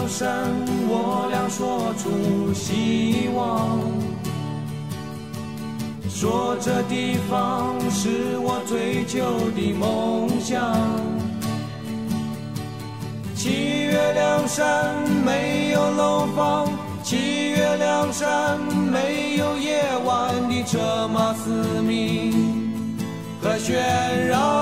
亮山，我俩说出希望。说这地方是我追求的梦想。七月梁山没有楼房，七月梁山没有夜晚的车马嘶鸣和喧嚷。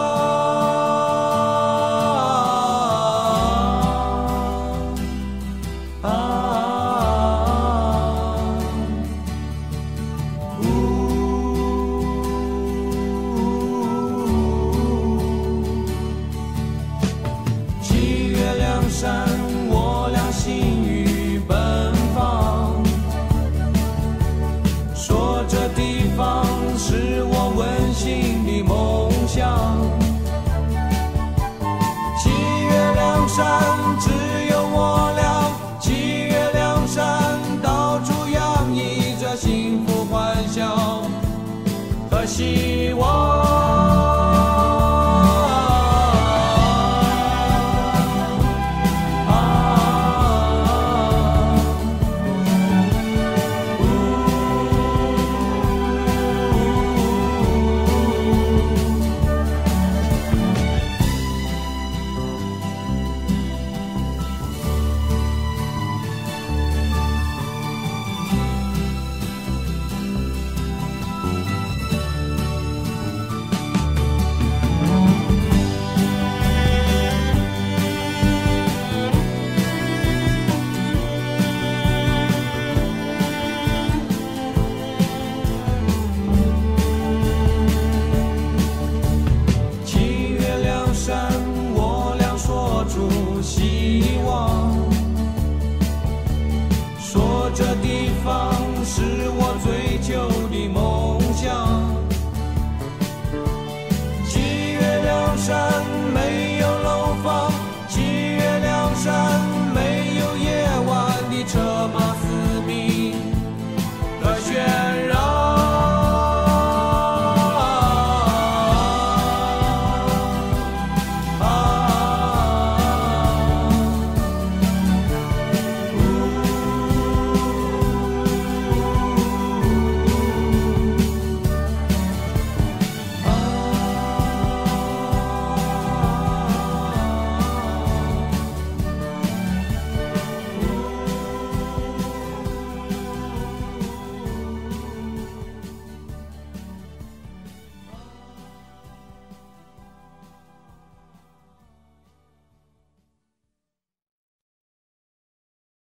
山，我俩心于奔放。说这地方是我温馨的梦想。七月凉山，只有我俩。七月凉山，到处洋溢着幸福欢笑和希望。